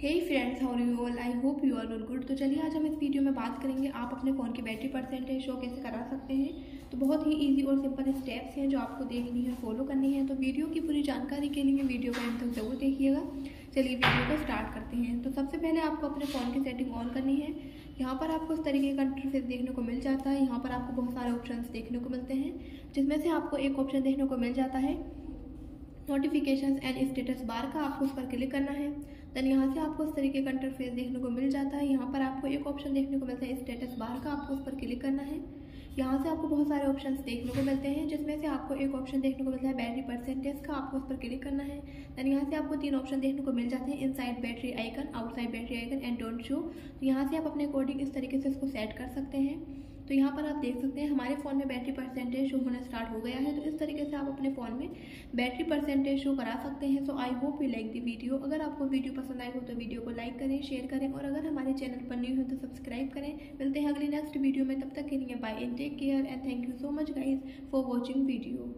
Hey friends how you all I hope you are all good तो चलिए आज हम इस वीडियो में बात करेंगे, आप अपने फ़ोन की बैटरी परसेंटेज शो कैसे करा सकते हैं? तो बहुत ही इजी और सिंपल स्टेप्स हैं जो आपको देखनी है फॉलो करनी है। तो वीडियो की पूरी जानकारी के लिए वीडियो का एंड तक ज़रूर देखिएगा। चलिए वीडियो को स्टार्ट करते हैं। तो सबसे पहले आपको अपने फ़ोन की सेटिंग ऑन करनी है। यहाँ पर आपको इस तरीके का इंटरफेस देखने को मिल जाता है। यहाँ पर आपको बहुत सारे ऑप्शन देखने को मिलते हैं, जिसमें से आपको एक ऑप्शन देखने को मिल जाता है। नोटिफिकेशन एंड स्टेटस बार का आपको उस पर क्लिक करना है। देन यहाँ से आपको इस तरीके का इंटरफेस देखने को मिल जाता है। यहाँ पर आपको एक ऑप्शन देखने को मिलता है स्टेटस बार का आपको उस पर क्लिक करना है। यहाँ से आपको बहुत सारे ऑप्शंस देखने को मिलते हैं, जिसमें से आपको एक ऑप्शन देखने को मिलता है बैटरी परसेंटेज का आपको उस पर क्लिक करना है। देन यहाँ से आपको तीन ऑप्शन देखने को मिल जाते हैं inside battery icon outside battery icon and don't show तो यहाँ से आप अपने अकॉर्डिंग इस तरीके से इसको सेट कर सकते हैं। तो यहाँ पर आप देख सकते हैं, हमारे फ़ोन में बैटरी परसेंटेज शो होना स्टार्ट हो गया है। तो इस तरीके से आप अपने फ़ोन में बैटरी परसेंटेज शो करा सकते हैं। So I hope you like the video अगर आपको वीडियो पसंद आई हो तो वीडियो को लाइक करें शेयर करें और अगर हमारे चैनल पर न्यू हो तो सब्सक्राइब करें। मिलते हैं अगली नेक्स्ट वीडियो में। तब तक के लिए bye and take care and thank you so much guys for watching video